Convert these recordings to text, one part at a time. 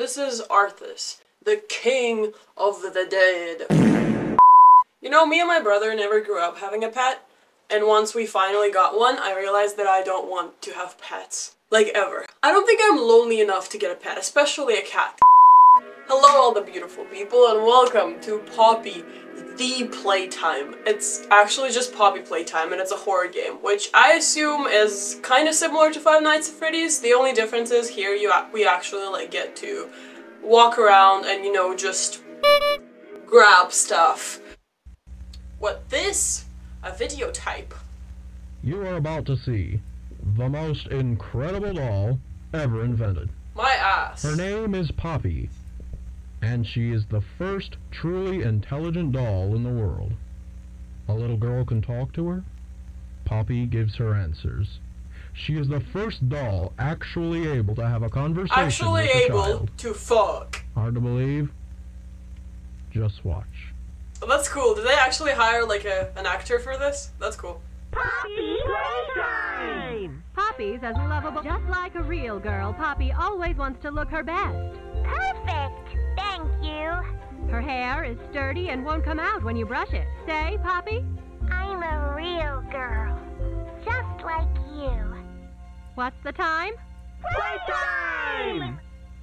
This is Arthas, the king of the dead. You know, me and my brother never grew up having a pet, and once we finally got one, I realized that I don't want to have pets. Like, ever. I don't think I'm lonely enough to get a pet, especially a cat. Hello all the beautiful people and welcome to Poppy the Playtime. It's actually just Poppy Playtime and it's a horror game, which I assume is kind of similar to Five Nights at Freddy's. The only difference is here you we actually like get to walk around and you know just grab stuff. What this? A videotype. You are about to see the most incredible doll ever invented. My ass. Her name is Poppy, and she is the first truly intelligent doll in the world. A little girl can talk to her. Poppy gives her answers. She is the first doll actually able to have a conversation Actually with a able child. to fuck. Hard to believe? Just watch. Oh, that's cool. Did they actually hire like a an actor for this? That's cool. Poppy Playtime! Poppy's as lovable, just like a real girl. Poppy always wants to look her best. Perfect! Thank you. Her hair is sturdy and won't come out when you brush it. Say, Poppy? I'm a real girl. Just like you. What's the time? Playtime!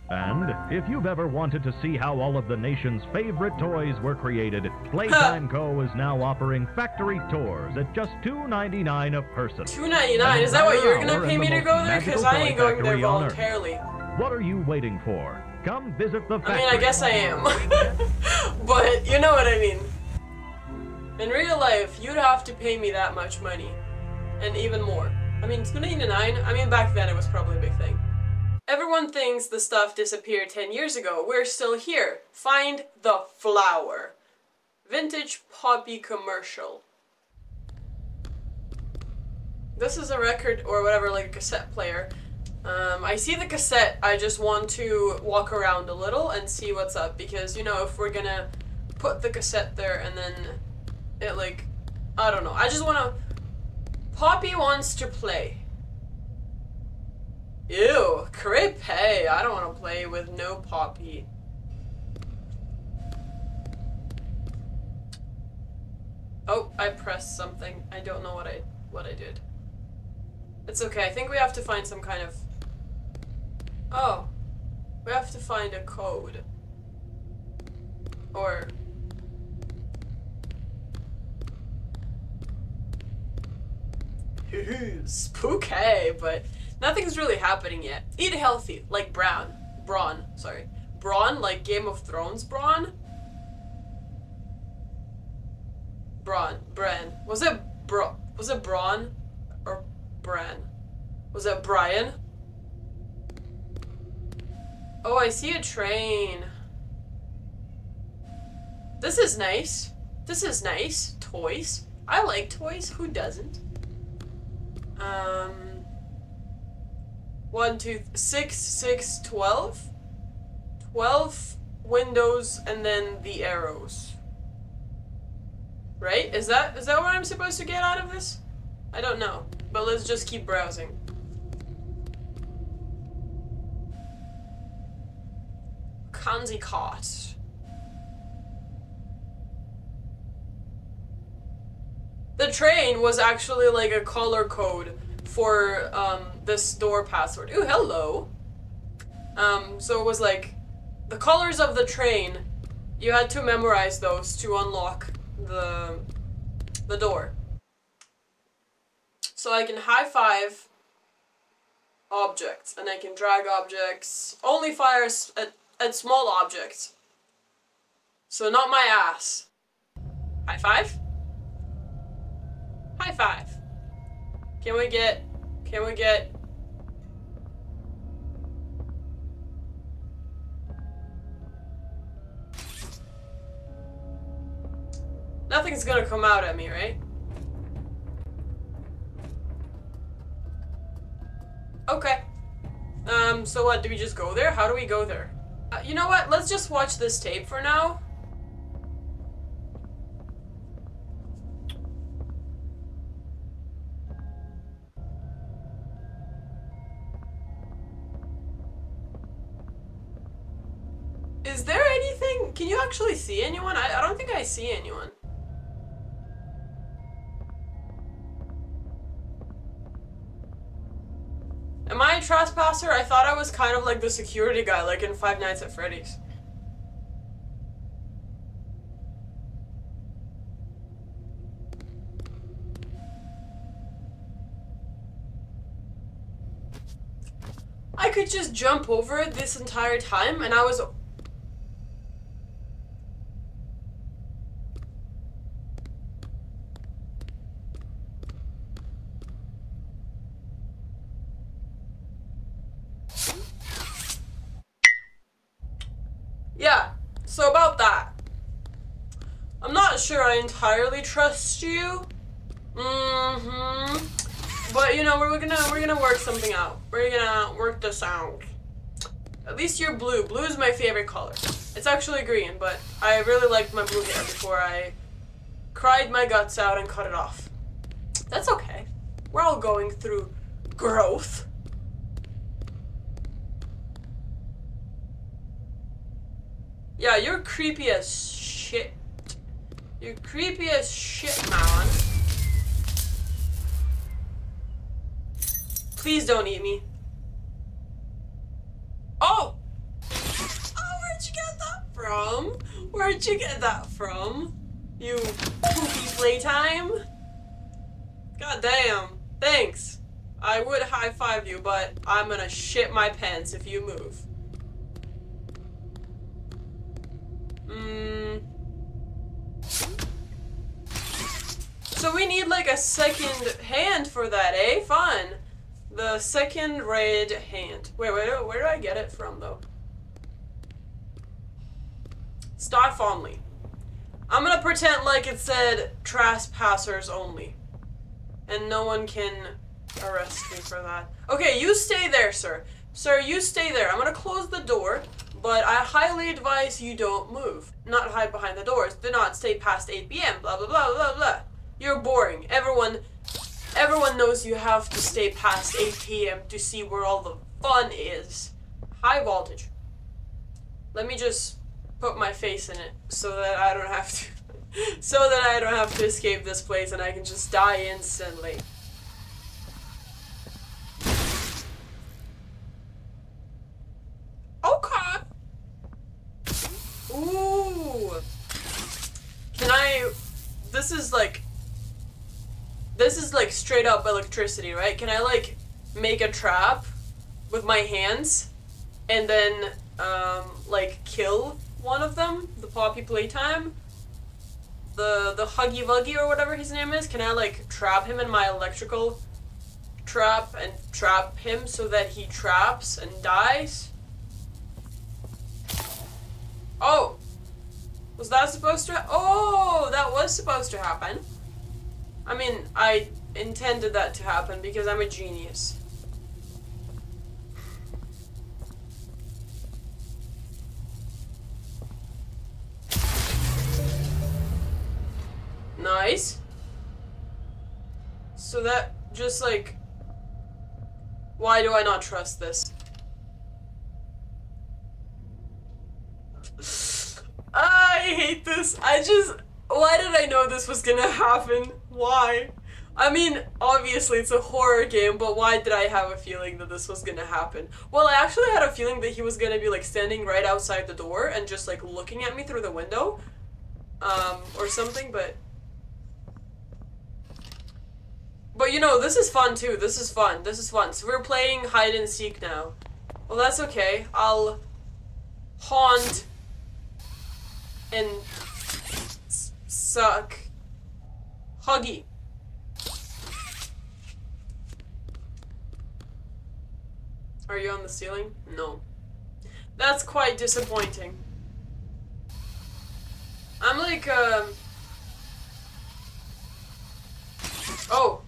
And if you've ever wanted to see how all of the nation's favorite toys were created, Playtime Co. is now offering factory tours at just $2.99 a person. Two ninety nine. Is that what you're gonna pay me to go there? Because I ain't going there factory on Earth. voluntarily. What are you waiting for? Come visit the I mean, I guess I am. but you know what I mean. In real life, you'd have to pay me that much money. And even more. I mean, two ninety nine. I mean, back then it was probably a big thing. Everyone thinks the stuff disappeared 10 years ago. We're still here. Find the flower. Vintage Poppy commercial. This is a record or whatever, like a cassette player. Um, I see the cassette. I just want to walk around a little and see what's up because, you know, if we're gonna put the cassette there and then it, like, I don't know. I just want to. Poppy wants to play. Ew, crepe. I don't want to play with no Poppy. Oh, I pressed something. I don't know what I what I did. It's okay. I think we have to find some kind of Oh. We have to find a code. Or Spooky, but nothing's really happening yet. Eat healthy, like Brown. Brawn, sorry. Brawn, like Game of Thrones Brawn? Braun, Bran. Was it Bro was it Braun or Bran? Was it Brian? Oh, I see a train. This is nice. This is nice. Toys. I like toys. Who doesn't? Um. One, two, six, six, twelve. Twelve windows and then the arrows. Right? Is that is that what I'm supposed to get out of this? I don't know. But let's just keep browsing. The train was actually like a color code for um, this door password. Ooh, hello. Um, so it was like the colors of the train. You had to memorize those to unlock the the door. So I can high five objects and I can drag objects. Only fire s- at, at small objects. So not my ass. High five? High five. Can we get can we get Nothing's gonna come out at me, right? Okay. Um, so what, do we just go there? How do we go there? Uh, you know what, let's just watch this tape for now. Is there anything? Can you actually see anyone? I, I don't think I see anyone. Trespasser? I thought I was kind of like the security guy, like in Five Nights at Freddy's. I could just jump over it this entire time and I was Yeah, so about that. I'm not sure I entirely trust you. Mm-hmm. But you know, we're gonna we're gonna work something out. We're gonna work this out. At least you're blue. Blue is my favorite color. It's actually green, but I really liked my blue hair before I cried my guts out and cut it off. That's okay. We're all going through growth. Yeah, you're creepy as shit. You're creepy as shit, man. Please don't eat me. Oh! Oh, where'd you get that from? Where'd you get that from? You poopy playtime? God damn. Thanks. I would high five you, but I'm gonna shit my pants if you move. Mm. So we need like a second hand for that, eh? Fun. The second red hand. Wait, wait, where do I get it from though? Staff only. I'm gonna pretend like it said trespassers only. And no one can arrest me for that. Okay, you stay there, sir. Sir, you stay there. I'm gonna close the door, but I highly advise you don't move. Not hide behind the doors. Do not stay past 8 p.m. Blah, blah, blah, blah, blah. You're boring. Everyone, everyone knows you have to stay past 8 p.m. to see where all the fun is. High voltage. Let me just put my face in it so that I don't have to so that I don't have to escape this place and I can just die instantly. Okay. Ooh. Can I this is like this is like straight up electricity, right? Can I like make a trap with my hands and then um like kill one of them, the Poppy Playtime? The the Huggy Wuggy or whatever his name is, can I like trap him in my electrical trap and trap him so that he traps and dies? Oh! Was that supposed to Oh, that was supposed to happen. I mean, I intended that to happen because I'm a genius. Nice. So that just like why do I not trust this? I hate this. I just why did I know this was gonna happen? Why? I mean, obviously it's a horror game, but why did I have a feeling that this was gonna happen? Well, I actually had a feeling that he was gonna be like standing right outside the door and just like looking at me through the window. Um, or something, but But you know, this is fun too. This is fun. This is fun. So we're playing hide and seek now. Well, that's okay. I'll haunt and suck Huggy. Are you on the ceiling? No. That's quite disappointing. I'm like, um... Oh.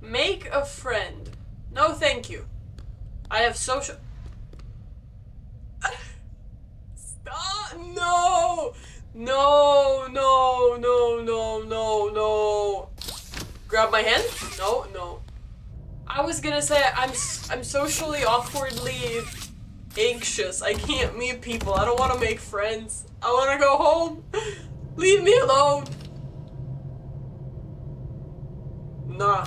Make a friend. No, thank you. I have social. Stop! No! No! No! No! No! No! Grab my hand? No, no. I was gonna say I'm I'm socially awkwardly anxious. I can't meet people. I don't want to make friends. I want to go home. Leave me alone. Nah.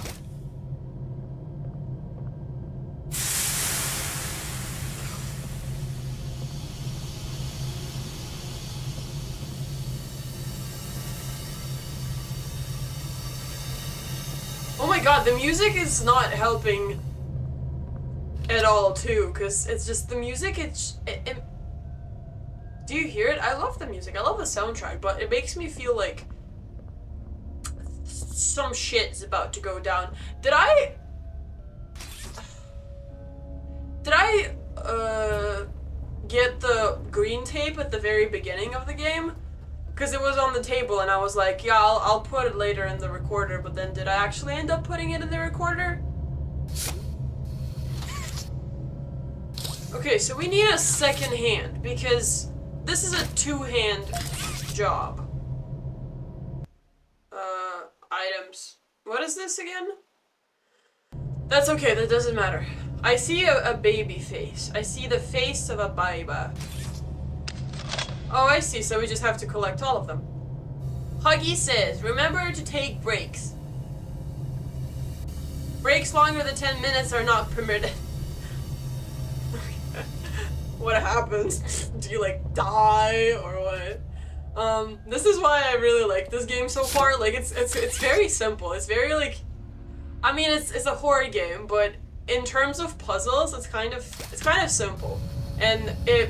The music is not helping at all too, because it's just the music, it's... It, it- do you hear it? I love the music, I love the soundtrack, but it makes me feel like some shit's about to go down. Did I... Did I, uh, get the green tape at the very beginning of the game? Because it was on the table and I was like, yeah, I'll, I'll put it later in the recorder, but then did I actually end up putting it in the recorder? Okay, so we need a second hand because this is a two-hand job. Uh, items. What is this again? That's okay, that doesn't matter. I see a, a baby face. I see the face of a baby. Oh, I see, so we just have to collect all of them. Huggy says, remember to take breaks. Breaks longer than 10 minutes are not permitted. what happens? Do you like die or what? Um, this is why I really like this game so far. Like it's it's it's very simple. It's very like I mean it's it's a horror game, but in terms of puzzles, it's kind of it's kind of simple. And it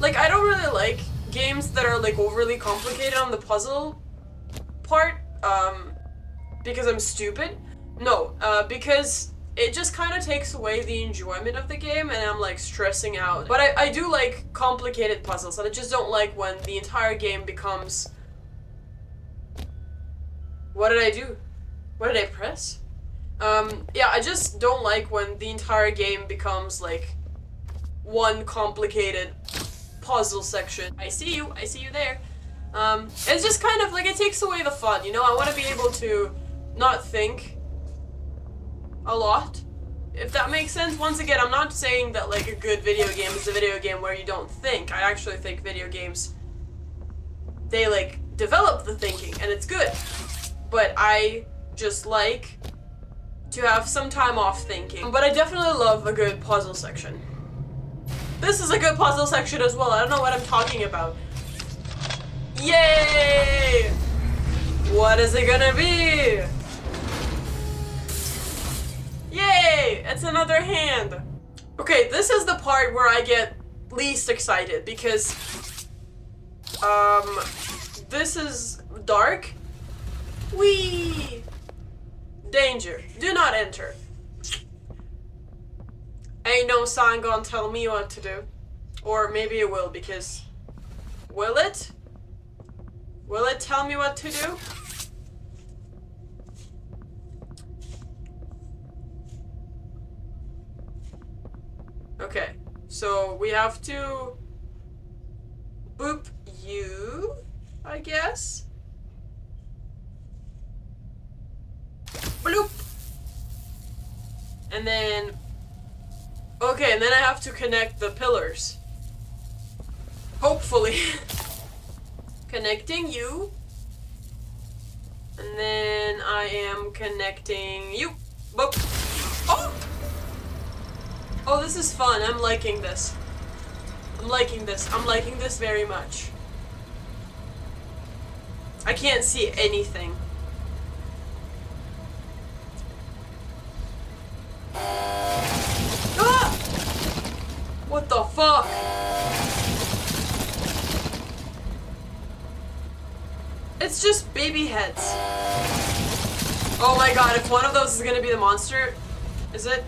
like I don't really like games that are like overly complicated on the puzzle part um because I'm stupid. No, uh because it just kind of takes away the enjoyment of the game and I'm like stressing out. But I, I do like complicated puzzles and I just don't like when the entire game becomes What did I do? What did I press? Um yeah, I just don't like when the entire game becomes like one complicated puzzle section. I see you, I see you there. Um, it's just kind of like it takes away the fun, you know? I want to be able to not think a lot. If that makes sense. Once again, I'm not saying that like a good video game is a video game where you don't think. I actually think video games they like develop the thinking and it's good. But I just like to have some time off thinking. But I definitely love a good puzzle section. This is a good puzzle section as well. I don't know what I'm talking about. Yay! What is it gonna be? Yay! It's another hand. Okay, this is the part where I get least excited because um this is dark. Wee! Danger. Do not enter. Ain't no sign gonna tell me what to do. Or maybe it will because will it? Will it tell me what to do? Okay, so we have to boop you, I guess. Bloop. And then Okay, and then I have to connect the pillars. Hopefully. connecting you. And then I am connecting you. Boop. Oh! Oh, this is fun. I'm liking this. I'm liking this. I'm liking this very much. I can't see anything. What the fuck? It's just baby heads. Oh my god, if one of those is gonna be the monster, is it?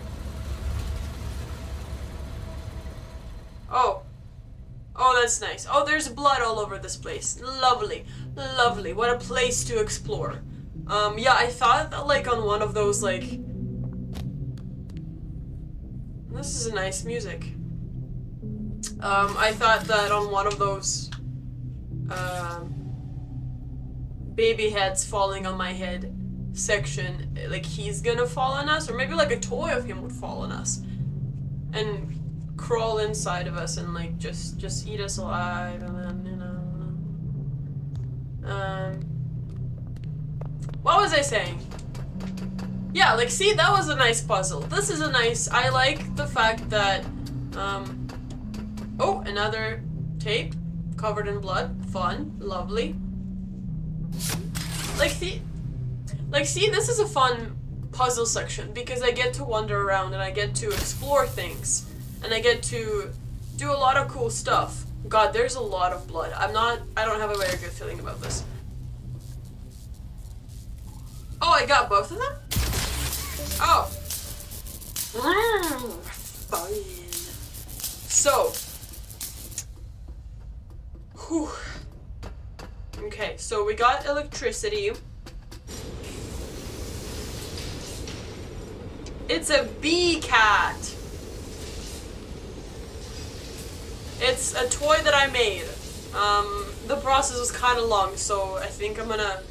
Oh. Oh, that's nice. Oh, there's blood all over this place. Lovely. Lovely. What a place to explore. Um, yeah, I thought that, like, on one of those, like... This is a nice music. Um, I thought that on one of those, um, baby heads falling on my head section, like he's gonna fall on us, or maybe like a toy of him would fall on us, and crawl inside of us and like just just eat us alive, and then you know. Um. What was I saying? Yeah, like see, that was a nice puzzle. This is a nice. I like the fact that. Um. Oh, another tape covered in blood. Fun, lovely. Like see, like see, this is a fun puzzle section because I get to wander around and I get to explore things and I get to do a lot of cool stuff. God, there's a lot of blood. I'm not. I don't have a very good feeling about this. Oh, I got both of them? Oh. Mm, fine. So. Whew. Okay, so we got electricity. It's a bee cat. It's a toy that I made. Um, the process was kind of long, so I think I'm gonna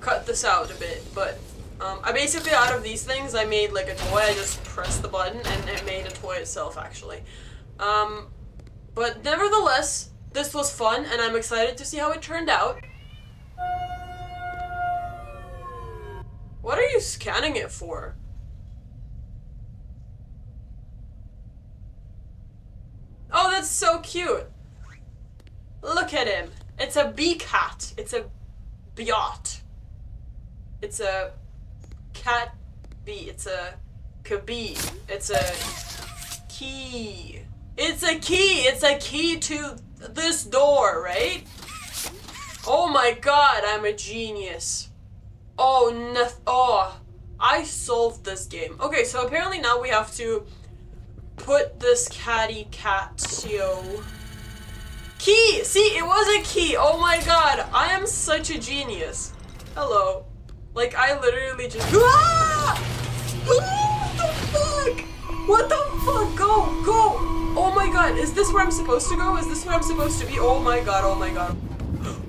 cut this out a bit, but um, I basically, out of these things, I made like a toy. I just pressed the button and it made a toy itself, actually. Um, but nevertheless, this was fun, and I'm excited to see how it turned out. What are you scanning it for? Oh, that's so cute. Look at him. It's a bee cat. It's a biot. It's a cat bee. It's a kabee. It's a key. It's a key. It's a key to this door, right? Oh my god, I'm a genius. Oh, no. Oh, I solved this game. Okay, so apparently now we have to put this catty catio key. See, it was a key. Oh my god, I am such a genius. Hello. Like I literally just. Ah! Ah, what the fuck? What the fuck? Go, go! Oh my god, is this where I'm supposed to go? Is this where I'm supposed to be? Oh my god, oh my god.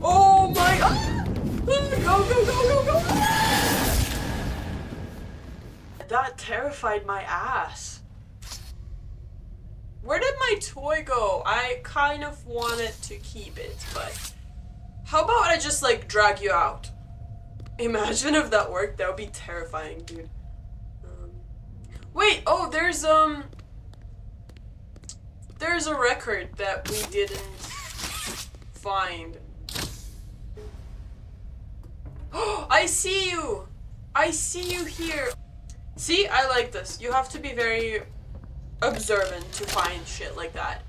Oh my god! Go, go, go, go, go! That terrified my ass. Where did my toy go? I kind of wanted to keep it, but how about I just like drag you out? Imagine if that worked. That would be terrifying, dude. Um, wait. Oh, there's um. There's a record that we didn't find. Oh, I see you. I see you here. See, I like this. You have to be very observant to find shit like that.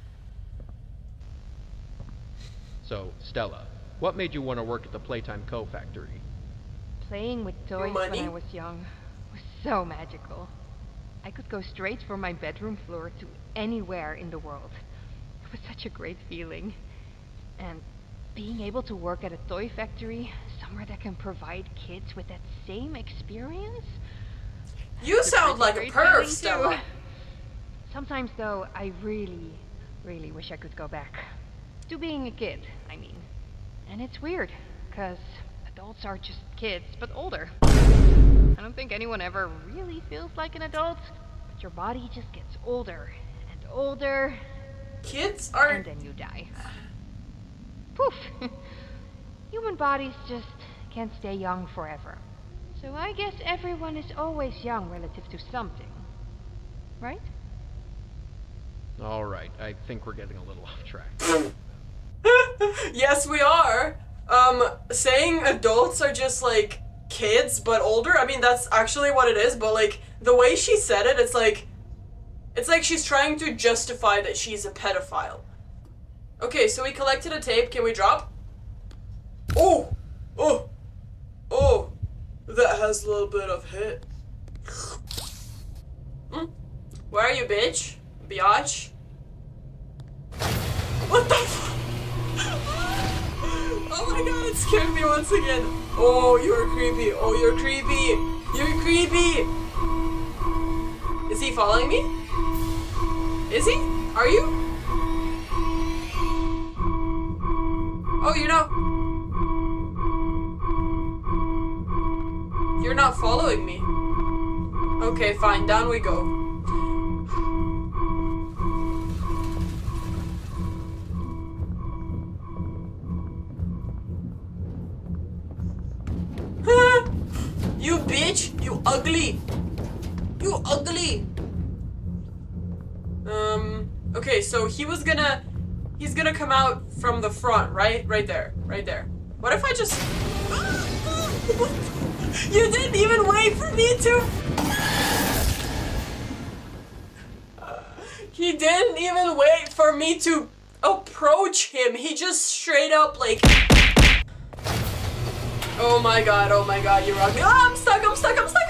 So, Stella, what made you want to work at the Playtime Co. factory? Playing with toys Money? when I was young was so magical. I could go straight from my bedroom floor to anywhere in the world. It was such a great feeling. And being able to work at a toy factory, somewhere that can provide kids with that same experience, You sound like a perv, too. Stella. Sometimes, though, I really, really wish I could go back. To being a kid, I mean. And it's weird, because adults are just kids, but older. I don't think anyone ever really feels like an adult, but your body just gets older and older, Kids are and then you die. Poof! Human bodies just can't stay young forever. So I guess everyone is always young relative to something. Right? All right, I think we're getting a little off track. yes, we are. Um, saying adults are just like kids but older. I mean, that's actually what it is. But like the way she said it, it's like, it's like she's trying to justify that she's a pedophile. Okay, so we collected a tape. Can we drop? Oh, oh, oh, that has a little bit of hit. Hmm? Where are you, bitch? Biatch? What the fuck? It scared me once again. Oh, you're creepy. Oh, you're creepy. You're creepy. Is he following me? Is he? Are you? Oh, you're not. You're not following me. Okay, fine, down we go. He was gonna, he's gonna come out from the front, right? Right there, right there. What if I just, you didn't even wait for me to, he didn't even wait for me to approach him. He just straight up like, oh my god, oh my god, you're ugly. Ah, I'm stuck, I'm stuck, I'm stuck,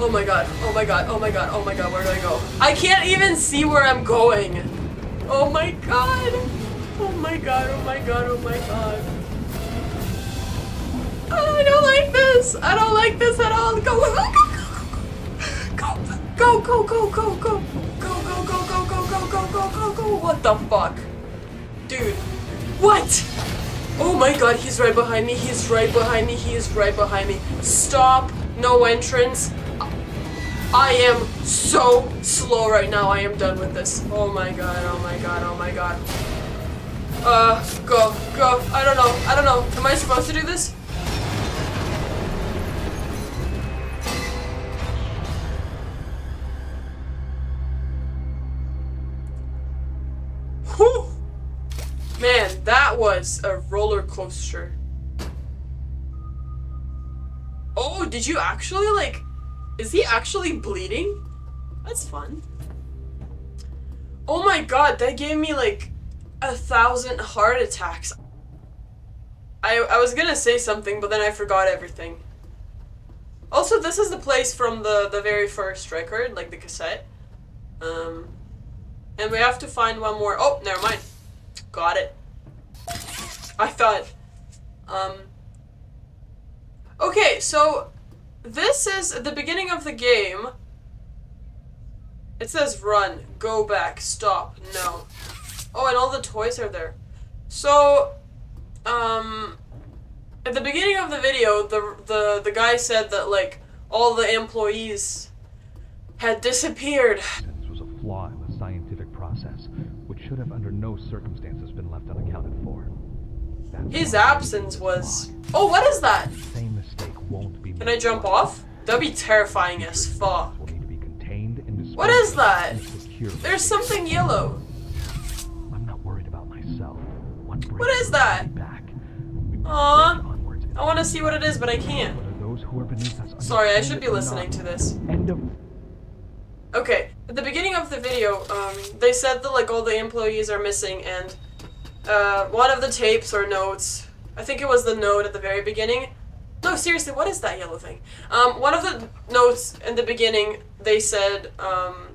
Oh my god, oh my god, oh my god, oh my god, where do I go? I can't even see where I'm going. Oh my god. Oh my god, oh my god, oh my god. Oh, I don't like this. I don't like this at all. Go, go, go, go, go, go, go, go, go, go, go, go, go, go, go, go, go, go, go. What the fuck, dude? What? Oh my god, he's right behind me. He's right behind me. He is right behind me. Stop. No entrance. I am so slow right now. I am done with this. Oh my god, oh my god, oh my god. Uh, go, go. I don't know. I don't know. Am I supposed to do this? Whew. Man, that was a roller coaster. Oh, did you actually like is he actually bleeding? That's fun. Oh my god, that gave me like a thousand heart attacks. I, I was gonna say something, but then I forgot everything. Also, this is the place from the, the very first record, like the cassette. Um, and we have to find one more. Oh, never mind. Got it. I thought. Um, okay, so this is the beginning of the game. It says run, go back, stop, no. Oh, and all the toys are there. So, um, at the beginning of the video, the the the guy said that like all the employees had disappeared. This was a flaw in the scientific process, which should have under no circumstances been left unaccounted for. That's His absence was. Oh, what is that? Can I jump off? That'd be terrifying as fuck. Will need to be contained and disposed What is that? There's something yellow. I'm not worried about myself. What is that? Back. We must Aw. I want to see what it is, but I can't. Whether those who are beneath us Sorry, I should be listening to this. Okay, at the beginning of the video, um, they said that like all the employees are missing, and uh, one of the tapes or notes, I think it was the note at the very beginning. No, seriously, what is that yellow thing? Um, one of the notes in the beginning, they said, um,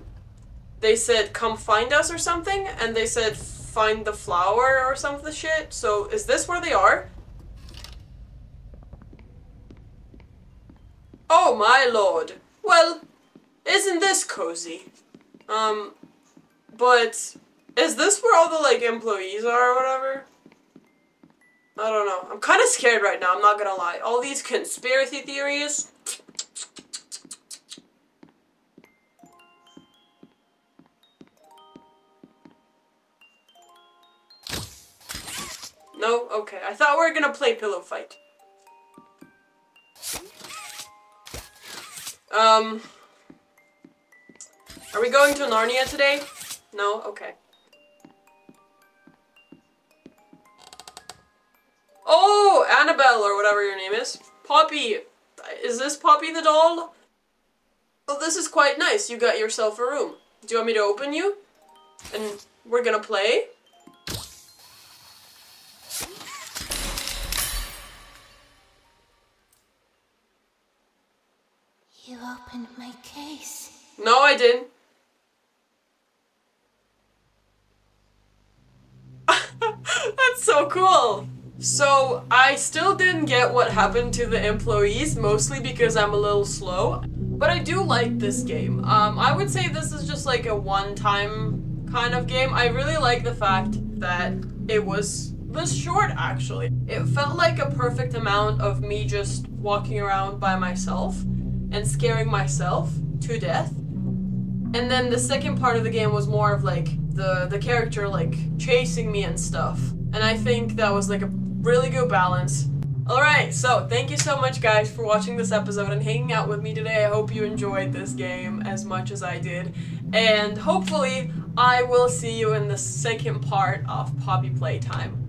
they said, "Come find us" or something, and they said, "Find the flower" or some of the shit. So, is this where they are? Oh my lord. Well, isn't this cozy? Um, but is this where all the like employees are or whatever? I don't know. I'm kind of scared right now. I'm not gonna lie. All these conspiracy theories. No, okay. I thought we were gonna play pillow fight. Um. Are we going to Narnia today? No? Okay. Whatever your name is. Poppy. Is this Poppy the doll? Well, this is quite nice. You got yourself a room. Do you want me to open you? and we're gonna play. You opened my case. No, I didn't. That's so cool. So, I still didn't get what happened to the employees, mostly because I'm a little slow. But I do like this game. Um, I would say this is just like a one-time kind of game. I really like the fact that it was this short, actually. It felt like a perfect amount of me just walking around by myself and scaring myself to death. And then the second part of the game was more of like the the character like chasing me and stuff. And I think that was like a really good balance. Alright, so thank you so much guys for watching this episode and hanging out with me today. I hope you enjoyed this game as much as I did. And hopefully I will see you in the second part of Poppy Playtime.